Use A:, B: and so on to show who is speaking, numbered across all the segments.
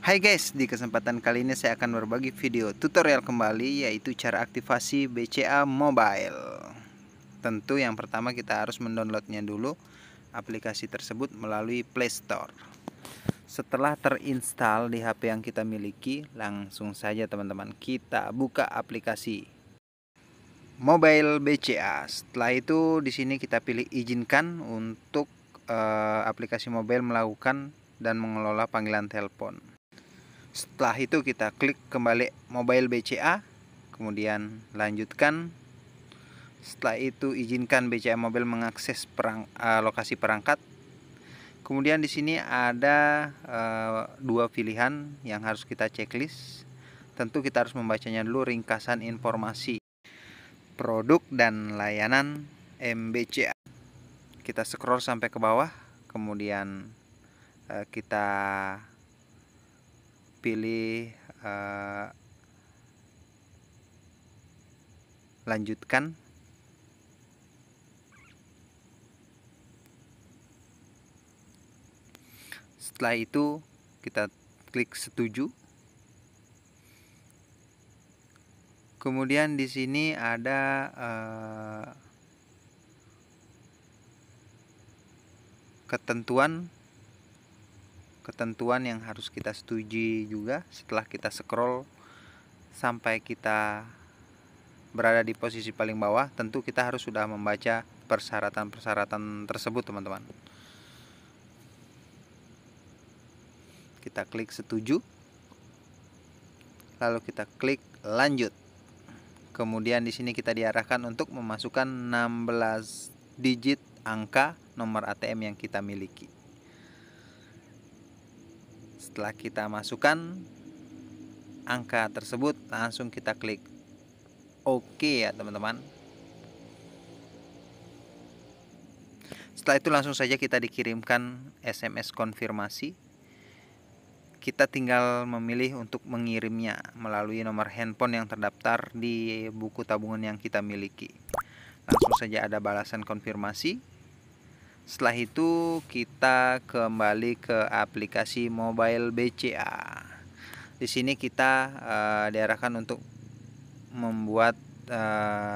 A: Hai guys, di kesempatan kali ini saya akan berbagi video tutorial kembali yaitu cara aktivasi BCA Mobile. Tentu yang pertama kita harus mendownloadnya dulu aplikasi tersebut melalui Play Store. Setelah terinstall di HP yang kita miliki, langsung saja teman-teman kita buka aplikasi Mobile BCA. Setelah itu di sini kita pilih izinkan untuk uh, aplikasi mobile melakukan dan mengelola panggilan telepon setelah itu kita klik kembali mobile BCA kemudian lanjutkan. Setelah itu izinkan BCA Mobile mengakses perang, uh, lokasi perangkat. Kemudian di sini ada uh, dua pilihan yang harus kita checklist. Tentu kita harus membacanya dulu ringkasan informasi produk dan layanan MBCA kita scroll sampai ke bawah kemudian uh, kita pilih uh, lanjutkan? Setelah itu kita klik setuju. Kemudian di sini ada uh, ketentuan ketentuan yang harus kita setujui juga setelah kita scroll sampai kita berada di posisi paling bawah tentu kita harus sudah membaca persyaratan-persyaratan tersebut teman-teman. Kita klik setuju lalu kita klik lanjut. Kemudian di sini kita diarahkan untuk memasukkan 16 digit angka nomor ATM yang kita miliki setelah kita masukkan angka tersebut langsung kita klik OK ya teman-teman. Setelah itu langsung saja kita dikirimkan SMS konfirmasi. Kita tinggal memilih untuk mengirimnya melalui nomor handphone yang terdaftar di buku tabungan yang kita miliki. Langsung saja ada balasan konfirmasi setelah itu kita kembali ke aplikasi mobile BCA. Di sini kita uh, diarahkan untuk membuat uh,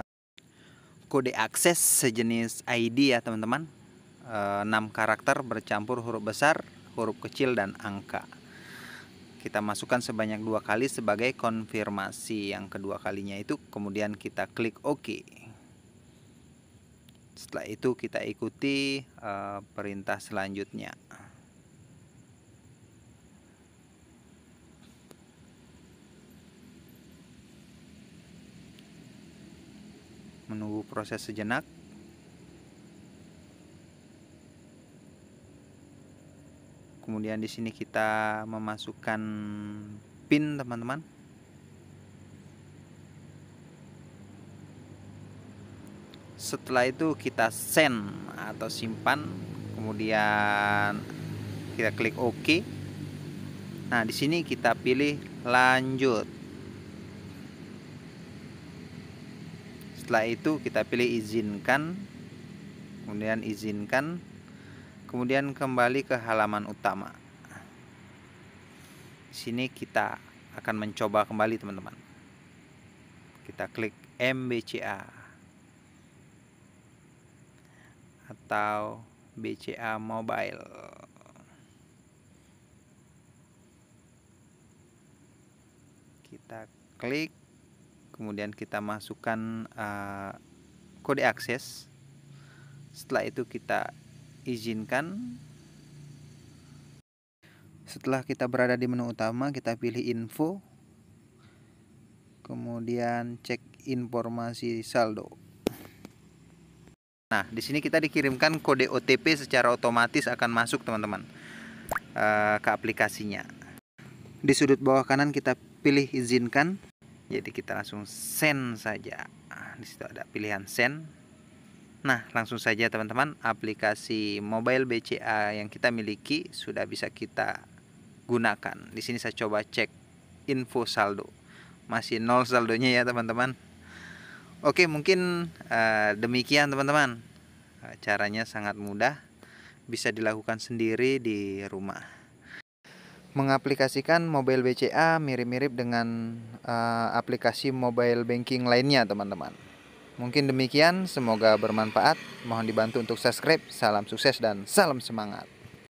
A: kode akses sejenis ID ya teman-teman. Uh, 6 karakter bercampur huruf besar, huruf kecil dan angka. Kita masukkan sebanyak dua kali sebagai konfirmasi. Yang kedua kalinya itu kemudian kita klik OK setelah itu kita ikuti uh, perintah selanjutnya. Menunggu proses sejenak. Kemudian di sini kita memasukkan pin teman-teman setelah itu kita send atau simpan kemudian kita klik OK. Nah di sini kita pilih lanjut. Setelah itu kita pilih izinkan kemudian izinkan kemudian kembali ke halaman utama. Di sini kita akan mencoba kembali teman-teman. Kita klik MBCA atau BCA Mobile. Kita klik, kemudian kita masukkan uh, kode akses. Setelah itu kita izinkan. Setelah kita berada di menu utama, kita pilih info. Kemudian cek informasi saldo. Nah, di sini kita dikirimkan kode OTP secara otomatis akan masuk teman-teman uh, ke aplikasinya. Di sudut bawah kanan kita pilih izinkan. Jadi kita langsung send saja. Di situ ada pilihan send. Nah, langsung saja teman-teman, aplikasi mobile BCA yang kita miliki sudah bisa kita gunakan. Di sini saya coba cek info saldo. Masih nol saldonya ya, teman-teman. Oke, mungkin uh, demikian teman-teman. Uh, caranya sangat mudah, bisa dilakukan sendiri di rumah. mengaplikasikan mobile BCA mirip-mirip dengan uh, aplikasi mobile banking lainnya teman-teman. Mungkin demikian, semoga bermanfaat. Mohon dibantu untuk subscribe. Salam sukses dan salam semangat.